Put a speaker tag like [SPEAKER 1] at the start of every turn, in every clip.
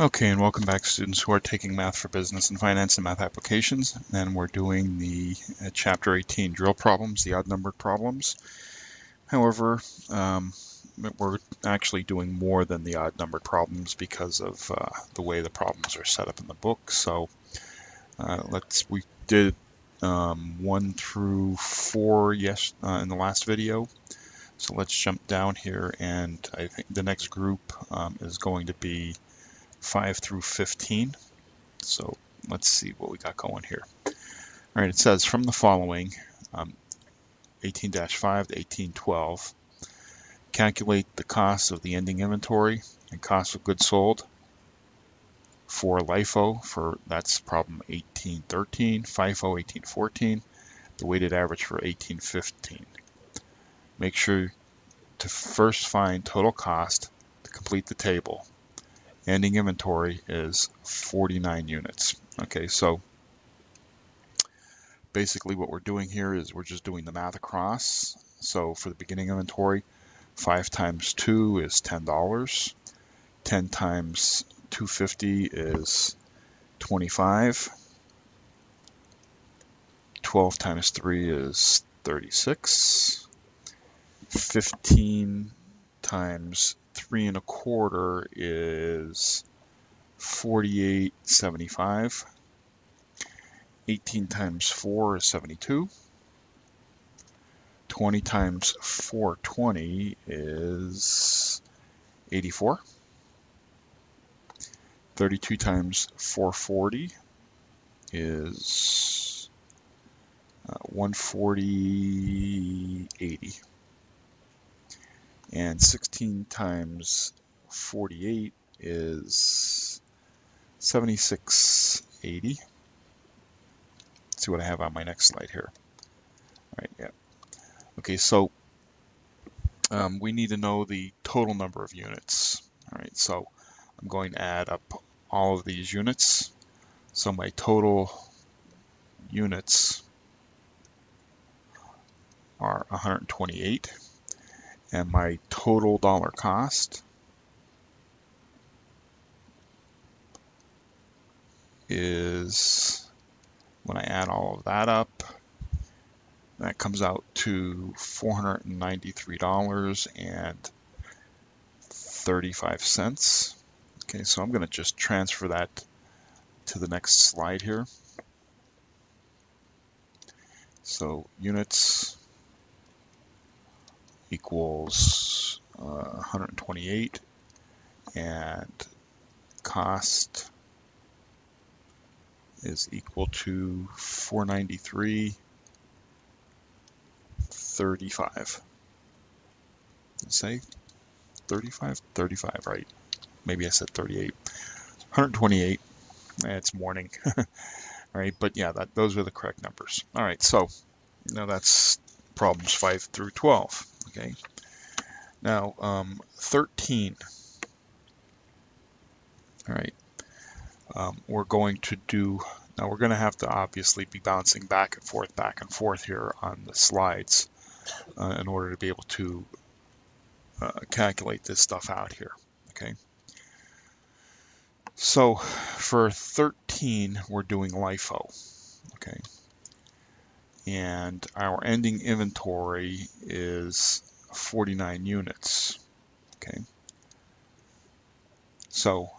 [SPEAKER 1] Okay, and welcome back students who are taking Math for Business and Finance and Math Applications. And we're doing the uh, Chapter 18 drill problems, the odd numbered problems. However, um, we're actually doing more than the odd numbered problems because of uh, the way the problems are set up in the book. So uh, let's, we did um, one through four yes uh, in the last video. So let's jump down here and I think the next group um, is going to be 5 through 15. So let's see what we got going here. All right, it says from the following, 18-5 um, to 1812, calculate the cost of the ending inventory and cost of goods sold for LIFO, for that's problem 1813, FIFO 1814, the weighted average for 1815. Make sure to first find total cost to complete the table ending inventory is 49 units. Okay, so basically what we're doing here is we're just doing the math across. So for the beginning inventory, 5 times 2 is $10. 10 times 250 is 25. 12 times 3 is 36. 15 times three and a quarter is 48.75. 18 times 4 is 72. 20 times 420 is 84. 32 times 440 is uh, 140, 80 and 16 times 48 is 7680. Let's see what I have on my next slide here. All right, yeah. Okay, so um, we need to know the total number of units. All right, so I'm going to add up all of these units. So my total units are 128 and my total dollar cost is when I add all of that up that comes out to $493.35 okay so I'm going to just transfer that to the next slide here. So units equals uh, 128 and cost is equal to 493 35 say 35 35 right. Maybe I said 38 128 it's morning all right? But yeah that those are the correct numbers. All right so now that's problems 5 through 12 Okay. Now, um, 13. All right. Um, we're going to do, now we're going to have to obviously be bouncing back and forth, back and forth here on the slides uh, in order to be able to uh, calculate this stuff out here. Okay. So for 13, we're doing LIFO. Okay and our ending inventory is 49 units. Okay. So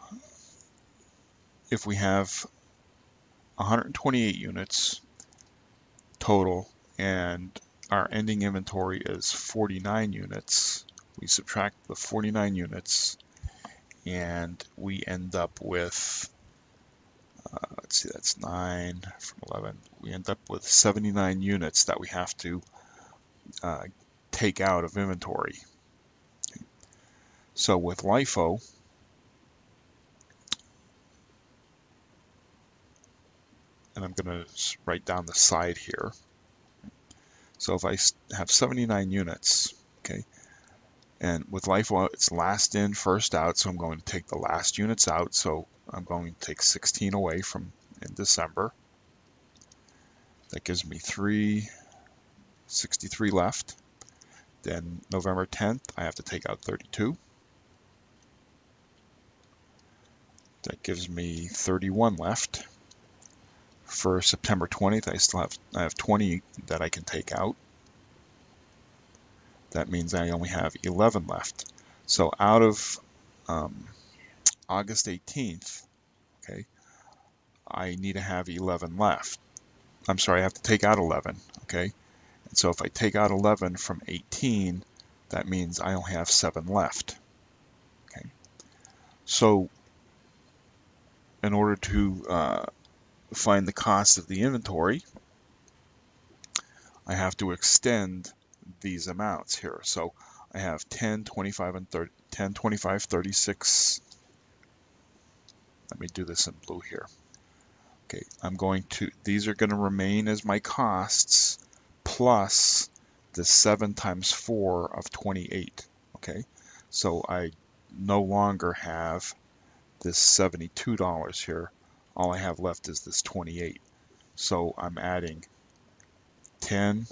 [SPEAKER 1] if we have 128 units total and our ending inventory is 49 units, we subtract the 49 units and we end up with let's see, that's 9 from 11. We end up with 79 units that we have to uh, take out of inventory. So with LIFO, and I'm going to write down the side here. So if I have 79 units, okay, and with LIFO, it's last in, first out, so I'm going to take the last units out. So I'm going to take 16 away from in December. That gives me 363 left. Then November 10th, I have to take out 32. That gives me 31 left. For September 20th, I still have I have 20 that I can take out. That means I only have 11 left. So out of um, August 18th, okay, I need to have 11 left. I'm sorry, I have to take out 11, okay? And so if I take out 11 from 18, that means I only have 7 left, okay? So in order to uh, find the cost of the inventory, I have to extend these amounts here. So I have 10, 25, and 30, 10, 25, 36. Let me do this in blue here. Okay, I'm going to, these are going to remain as my costs plus the 7 times 4 of 28. Okay, so I no longer have this $72 here. All I have left is this 28. So I'm adding 10,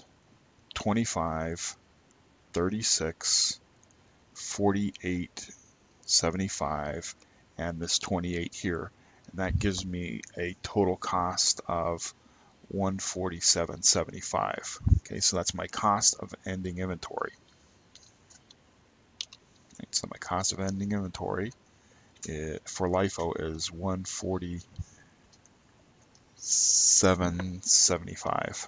[SPEAKER 1] 25, 36, 48, 75, and this 28 here. And that gives me a total cost of 147.75. Okay, so that's my cost of ending inventory. So my cost of ending inventory it, for LIFO is 147.75.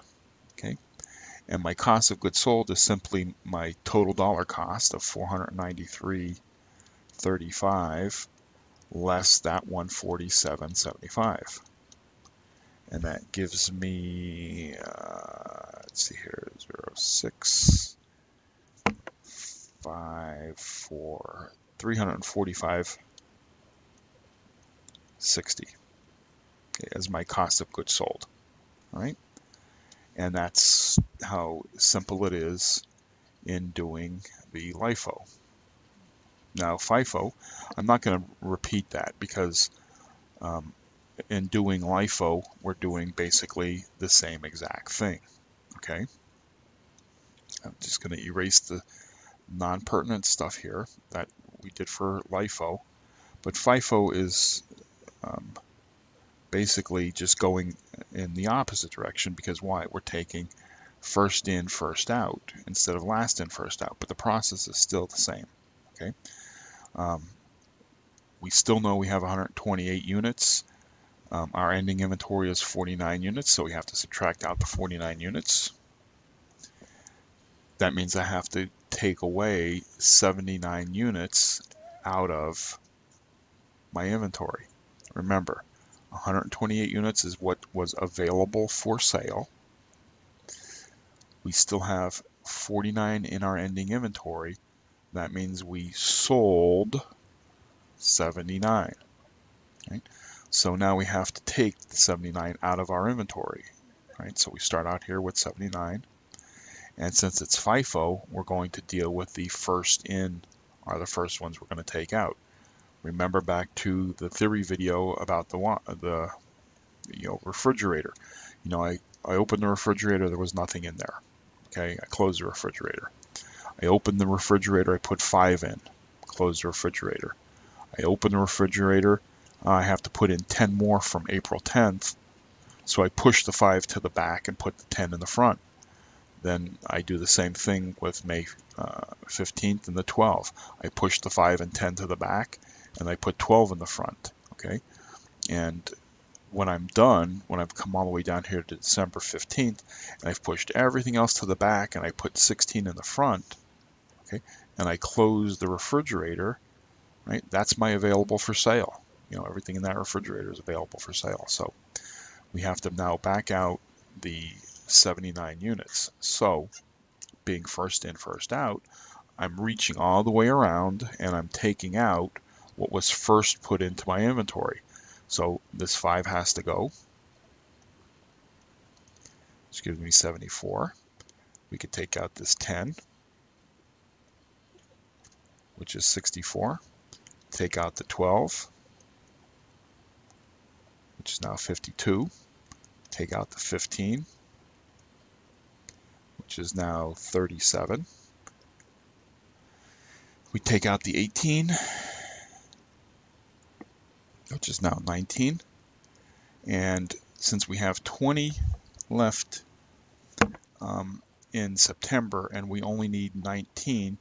[SPEAKER 1] And my cost of goods sold is simply my total dollar cost of 493.35 less that 147.75 and that gives me uh, let's see here 0 06 5 4 345 60 okay, as my cost of goods sold. All right and that's how simple it is in doing the LIFO. Now FIFO, I'm not going to repeat that because um, in doing LIFO, we're doing basically the same exact thing. Okay, I'm just going to erase the non-pertinent stuff here that we did for LIFO, but FIFO is um, basically just going in the opposite direction because why? We're taking first in, first out instead of last in, first out, but the process is still the same, okay? Um, we still know we have 128 units. Um, our ending inventory is 49 units, so we have to subtract out the 49 units. That means I have to take away 79 units out of my inventory. Remember, 128 units is what was available for sale. We still have 49 in our ending inventory. That means we sold 79. Right? So now we have to take the 79 out of our inventory. Right? So we start out here with 79. And since it's FIFO, we're going to deal with the first in, are the first ones we're going to take out remember back to the theory video about the the you know refrigerator. You know, I, I opened the refrigerator, there was nothing in there. Okay, I closed the refrigerator. I opened the refrigerator, I put five in, closed the refrigerator. I opened the refrigerator, I have to put in 10 more from April 10th, so I push the five to the back and put the 10 in the front. Then I do the same thing with May uh, 15th and the 12th. I push the 5 and 10 to the back and I put 12 in the front, okay? And when I'm done, when I've come all the way down here to December 15th, and I've pushed everything else to the back, and I put 16 in the front, okay, and I close the refrigerator, right, that's my available for sale. You know, everything in that refrigerator is available for sale. So we have to now back out the 79 units. So being first in, first out, I'm reaching all the way around and I'm taking out what was first put into my inventory. So this 5 has to go, which gives me 74. We could take out this 10, which is 64. Take out the 12, which is now 52. Take out the 15, which is now 37. We take out the 18, which is now 19. And since we have 20 left um, in September and we only need 19,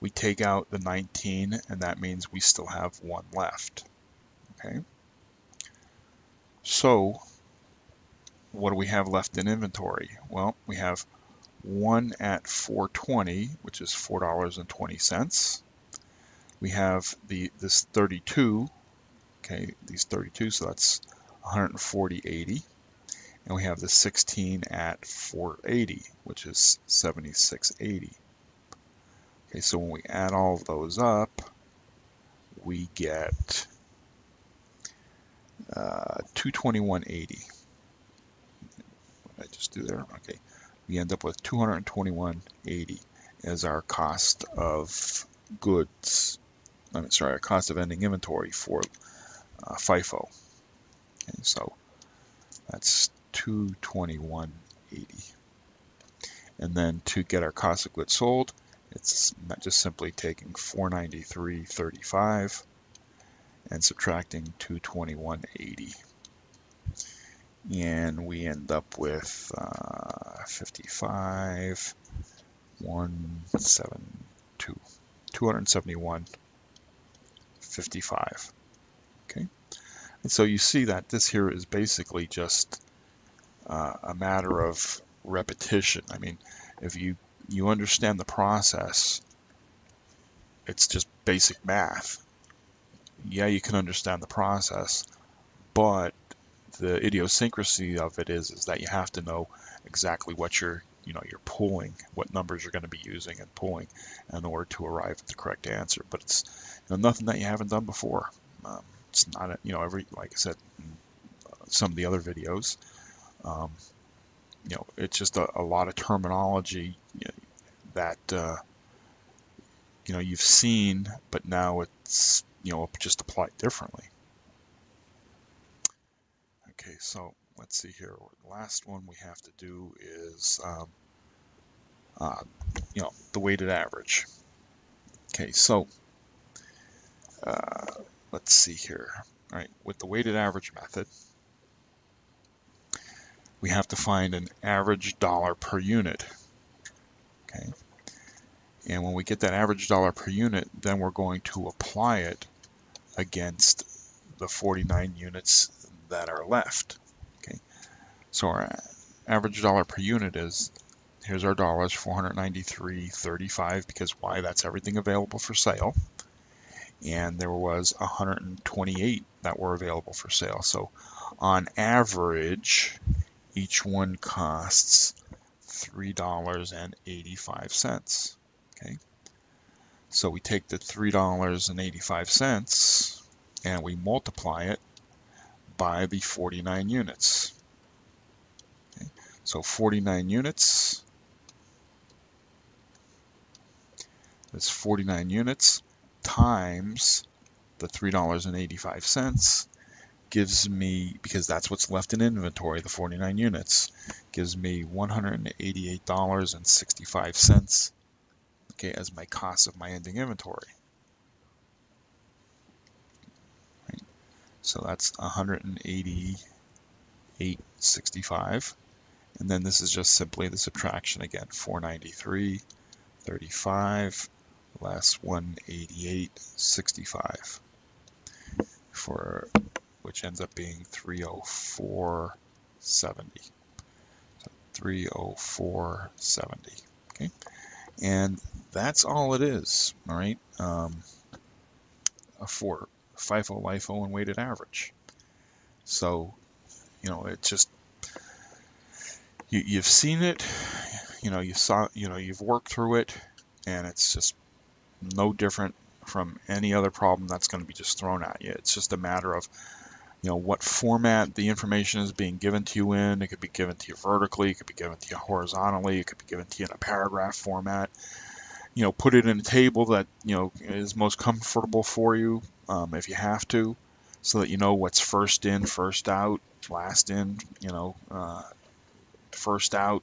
[SPEAKER 1] we take out the 19 and that means we still have one left. Okay. So what do we have left in inventory? Well, we have one at 420, which is $4.20. We have the this 32, okay, these 32, so that's 140.80. And we have the 16 at 480, which is 76.80. Okay, so when we add all of those up, we get uh, 221.80. I just do there? Okay. We end up with 221.80 as our cost of goods. I'm sorry, our cost of ending inventory for uh, FIFO. Okay, so that's 221.80. And then to get our cost of goods sold, it's just simply taking 493.35 and subtracting 221.80 and we end up with uh, 55 172 271 55 okay and so you see that this here is basically just uh, a matter of repetition. I mean if you you understand the process it's just basic math. Yeah you can understand the process but the idiosyncrasy of it is is that you have to know exactly what you're you know you're pulling what numbers you're going to be using and pulling in order to arrive at the correct answer. But it's you know, nothing that you haven't done before. Um, it's not you know every like I said some of the other videos um, you know it's just a, a lot of terminology that uh, you know you've seen but now it's you know just applied differently Okay, so let's see here. The last one we have to do is, um, uh, you know, the weighted average. Okay, so uh, let's see here. All right, with the weighted average method, we have to find an average dollar per unit. Okay, and when we get that average dollar per unit, then we're going to apply it against the 49 units that are left. Okay, so our average dollar per unit is here's our dollars 493.35 because why that's everything available for sale and there was 128 that were available for sale so on average each one costs $3.85 okay so we take the $3.85 and we multiply it by the 49 units. Okay. So 49 units, that's 49 units times the $3.85 gives me, because that's what's left in inventory, the 49 units, gives me $188.65 okay, as my cost of my ending inventory. So that's 188.65. And then this is just simply the subtraction again, 493, 35 less 188.65 for which ends up being 304.70. So 304.70. Okay, and that's all it is. All right, um, for FIFO, LIFO, and weighted average. So, you know, it's just you, you've seen it, you know, you saw, you know, you've worked through it, and it's just no different from any other problem that's going to be just thrown at you. It's just a matter of, you know, what format the information is being given to you in. It could be given to you vertically, it could be given to you horizontally, it could be given to you in a paragraph format you know, put it in a table that, you know, is most comfortable for you um, if you have to, so that you know what's first in, first out, last in, you know, uh, first out,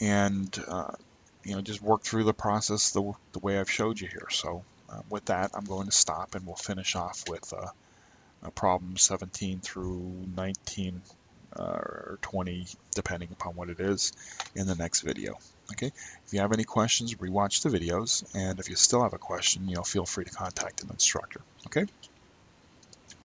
[SPEAKER 1] and, uh, you know, just work through the process the, the way I've showed you here. So uh, with that, I'm going to stop and we'll finish off with uh, problem 17 through 19 uh, or 20, depending upon what it is, in the next video. Okay, if you have any questions, rewatch the videos, and if you still have a question, you know, feel free to contact an instructor. Okay.